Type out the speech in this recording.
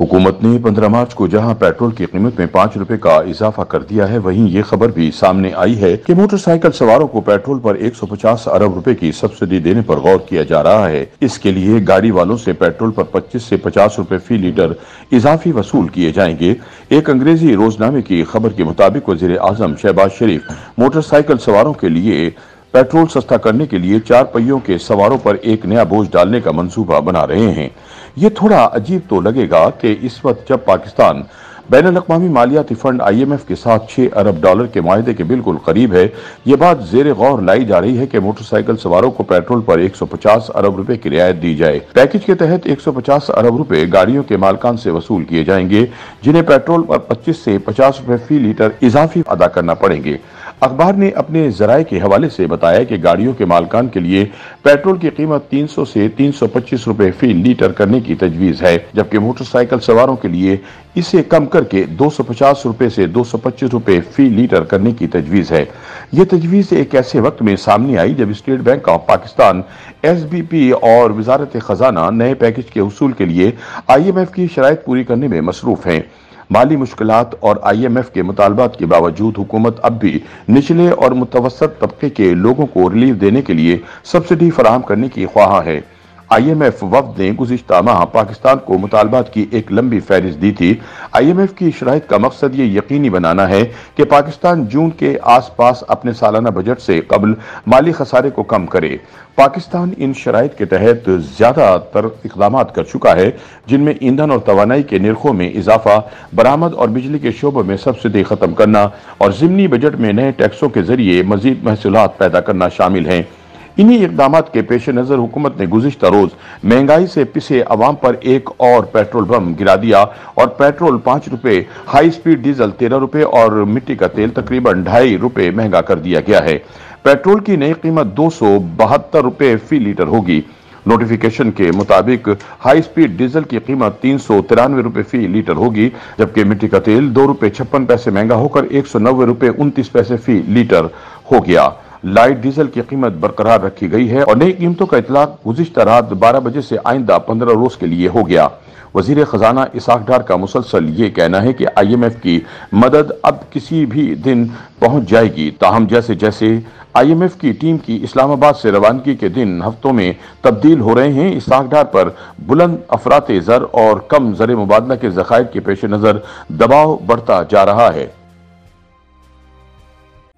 हुकूमत ने 15 मार्च को जहाँ पेट्रोल की कीमत में पाँच रुपए का इजाफा कर दिया है, वहीं ये खबर भी सामने आई है कि मोटरसाइकिल सवारों को पेट्रोल पर 150 अरब रुपए की सब्सिडी देने पर गौर किया जा रहा है। इसके लिए गाड़ी वालों से पेट्रोल पर 25 से 50 रुपए फ़ी लीटर इजाफी वसूल किए जाएँगे। एक अंग्रेज़ी रोजनामे की खबर के मुताबिक वज़ीर आज़म शहबाज शरीफ मोटरसाइकिल सवारों के लिए पेट्रोल सस्ता करने के लिए चार पहियों के सवारों पर एक नया बोझ डालने का मंसूबा बना रहे हैं। ये थोड़ा अजीब तो लगेगा कि इस वक्त जब पाकिस्तान बैन अवी मालियाती फंड आई एम एफ़ के साथ छह अरब डॉलर के माहे के बिल्कुल करीब है, ये बात जेर गौर लाई जा रही है कि मोटरसाइकिल सवारों को पेट्रोल पर 150 अरब रुपए की रियायत दी जाए। पैकेज के तहत 150 अरब रुपए गाड़ियों के मालकान से वसूल किए जाएँगे, जिन्हें पेट्रोल पर 25 से 50 रुपए फ़ी लीटर इजाफी अदा करना पड़ेंगे। अखबार ने अपने जराये के हवाले से बताया कि गाड़ियों के मालकान के लिए पेट्रोल की कीमत 300 से 325 रुपए फ़ी लीटर करने की तजवीज है, जबकि मोटरसाइकिल सवारों के लिए इसे कम करके 250 रुपए से 225 रुपए फ़ी लीटर करने की तजवीज है। ये तजवीज एक ऐसे वक्त में सामने आई जब State Bank of Pakistan S B P और वजारत खजाना नए पैकेज के उसूल के लिए आई एम एफ़ की शराइ पूरी करने में मसरूफ हैं। माली मुश्किल और आई एम एफ़ के मुतालबात के बावजूद हुकूमत अब भी निचले और मुतवसत तबके के लोगों को रिलीफ देने के लिए सब्सिडी फराहम करने की ख्वाह है। आई एम एफ़ वफद ने गुजशत माह पाकिस्तान को मुतालबात की एक लंबी फहरिस्त दी थी। आई एम एफ़ की शराइ का मकसद ये यकीनी बनाना है कि पाकिस्तान जून के आस पास अपने सालाना बजट से कबल माली खसारे को कम करे। पाकिस्तान इन शराइ के तहत ज़्यादातर इकदाम कर चुका है, जिनमें ईंधन और तोानाई के निरखों में इजाफा, बरामद और बिजली के शोबों में सब्सिडी खत्म करना और जिमनी बजट में नए टैक्सों के ज़रिए मजीद महसूल पैदा करना शामिल हैं। इन्हीं इकदाम के पेश नज़र हुकूमत ने गुजशत रोज महँगाई से पिसे अवाम पर एक और पेट्रोल बम गिरा दिया और पेट्रोल पाँच रुपए हाई स्पीड डीजल तेरह रुपए और मिट्टी का तेल तकरीबन ढाई रुपए महँगा कर दिया गया है। पेट्रोल की नई कीमत दो सौ बहत्तर रुपए फ़ी लीटर होगी। नोटिफिकेशन के मुताबिक हाई स्पीड डीजल की कीमत तीन सौ तिरानवे रुपए फ़ी लीटर होगी, जबकि मिट्टी का तेल दो रुपए छप्पन पैसे महँगा होकर एक सौ नब्बे रुपए उनतीस पैसे फ़ी लीटर हो गया। लाइट डीजल की कीमत बरकरार रखी गई है और नई कीमतों का इतलाक गुजशत रात बारह बजे से आइंदा पंद्रह रोज के लिए हो गया। वज़ीर खजाना इसाक डार का मुसलसल ये कहना है कि आई एम एफ़ की मदद अब किसी भी दिन पहुँच जाएगी। ताहम जैसे जैसे आई एम एफ़ की टीम की इस्लामाबाद से रवानगी के दिन हफ्तों में तब्दील हो रहे हैं इसाक डार पर बुलंद अफरात जर और कम जर मुबादला के जखायर के पेश नज़र दबाव बढ़ता जा रहा है।